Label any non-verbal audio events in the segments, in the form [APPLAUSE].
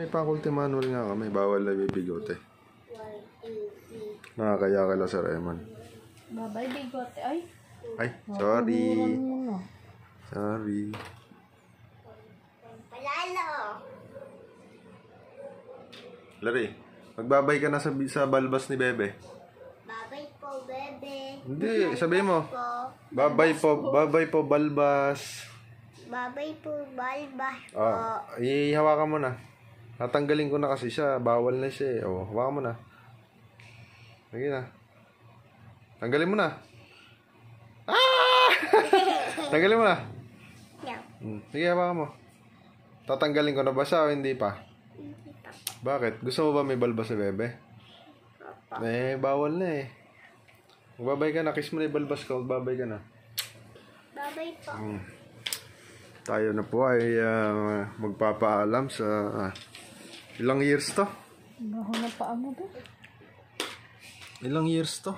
May faculty manual nga kami, bawal na bibigote. Nakakaya kala Sir Eman. Babay, bigote. Ay, Ay, sorry. Sorry. Palalo. Lari, magbabay ka na sa, sa balbas ni Bebe. Babay po, bebe. Hindi, sabihin mo. Po. Babay po, babay po balbas. Babay po, balbas po. Ah, ihawakan mo na. Natanggalin ko na kasi siya, bawal na siya eh. Oh, hawakan mo na. Sige na. Tanggalin mo na. Ah! [LAUGHS] Tanggalin mo na. Yeah. Hmm. Sige, hawakan mo. Tatanggalin ko na ba siya o hindi pa? Hindi pa. Bakit? Gusto mo ba may balbas sa bebe? Eh, bawal na eh. Magbabay ka na. Kiss mo na yung balbas ko. Magbabay ka na. Babay po. Hmm. Tayo na po ay ah, magpapaalam sa ah, ilang years to? Baho na pa mo ba? Ilang years to?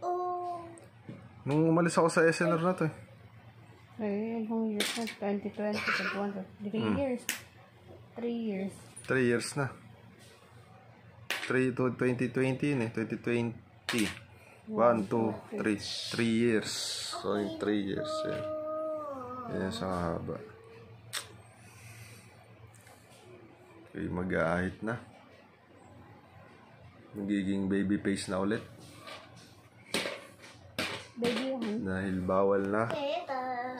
Oh. Nung umalis ako sa SNR na to eh. Ay, ibang years na. 2020, 2021. 3 years. 3 years. 3 years na. 3 to 2020 yun eh. 2020. 1, 2, 3. 3 years. So, yung 3 years. Eh. Yan sa haba. Okay, mag-aahit na. Magiging baby face na ulit. Baby. Dahil bawal na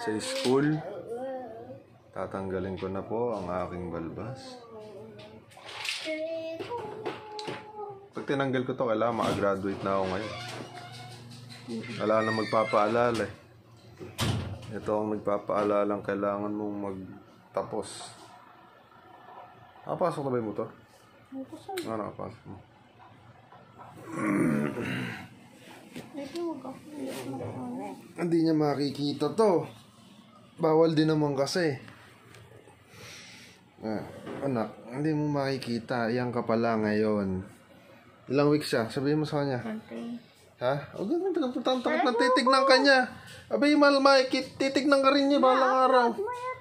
sa school. Tatanggalin ko na po ang aking balbas. Pag tinanggal ko to, kailangan makagraduate na ako ngayon. Wala na magpapaalala eh. Ito ang nagpapaalala ang kailangan mong magtapos. Nakapasok na ba yung motor? Saan? Ah, nakapasok mo. Hindi niya makikita to. Bawal din naman kasi. Ah, anak, hindi mo makikita. Yan ka pala ngayon. Ilang weeks siya? Sabihin mo sa kanya. Okay. Ha? O ganun, takot na titignan ka niya. Abay, mal, titignan ka rin niya balang araw.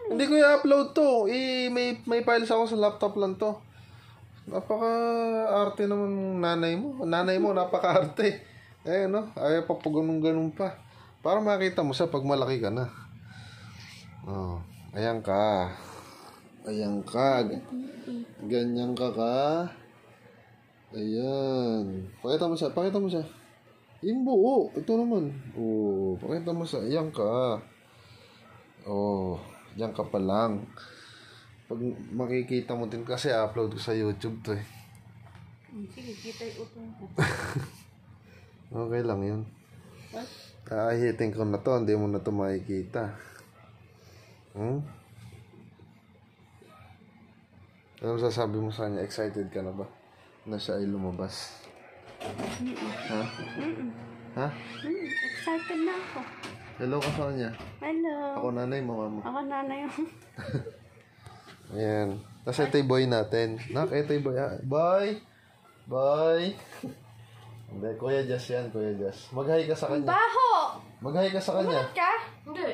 Hindi ko i-upload to. I, may, may files ako sa laptop lang to. Napaka-arte naman ng nanay mo. Nanay mo, napaka-arte. [LAUGHS] Eh, no? Ayaw pa pa ganun-ganun pa. Para makita mo siya pag malaki ka na. Oh, ayan ka. Ayan ka. Ganyan ka ka. Ayan. Pakita mo siya. Pakita mo siya. Yung buo. Ito naman. Oh, pakita mo siya. Ayan ka. Oh, ayan ka pa lang. Pag makikita mo din kasi upload ko sa YouTube to eh. Sige, kita yung utong ko. [LAUGHS] Okay lang yun. Aahitin ko na to. Hindi mo na to makikita. Hmm? Ano sasabi mo sa kanya? Excited ka na ba? Na siya ay lumabas? Ha? Ha? Hmm, excited na ako. Hello ka sa kanya. Hello. Ako nanay mo, mama. Ako nanay yung... [LAUGHS] Ayan. Tapos ito yung boy natin. Nak, ito yung boy. Ah, Boy! Boy! [LAUGHS] Hindi, Kuya Jess yan, Kuya Jess. Mag-hi ka sa kanya. Baho! Mag-hi ka sa kanya. Ka? Hindi.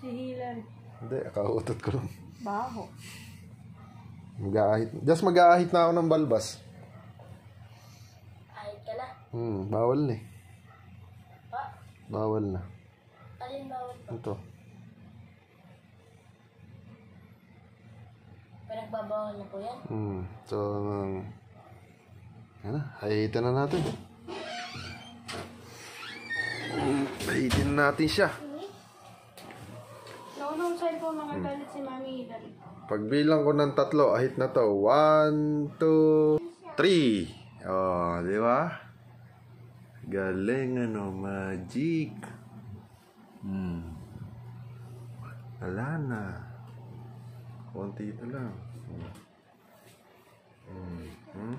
Si Hilary. Hindi, akautot ko lang. Baho. Mag-aahit. Just mag-aahit na ako ng balbas. Ay, ka na. Hmm, bawal na eh. Pa? Bawal na. Alin bawal po? Ito. Pinagbabawal na po yan? Hmm. So, um, yan na. Natin. Hmm, na natin siya. Naunang cellphone makagalit si Mami Hilary. Pagbilang ko ng tatlo, ahit na to. One, two, three. Oh, di ba? Galing, ano, magic. Hmm. Wala na. Konti na lang. Hmm. Hmm. Hmm.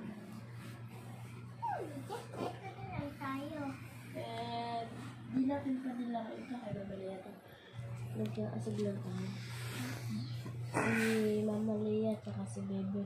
tayo. Eh, di natin pa nila ito kay Babali ito. Nagkaasag lang kami. Si Mama Leia at si Bebe.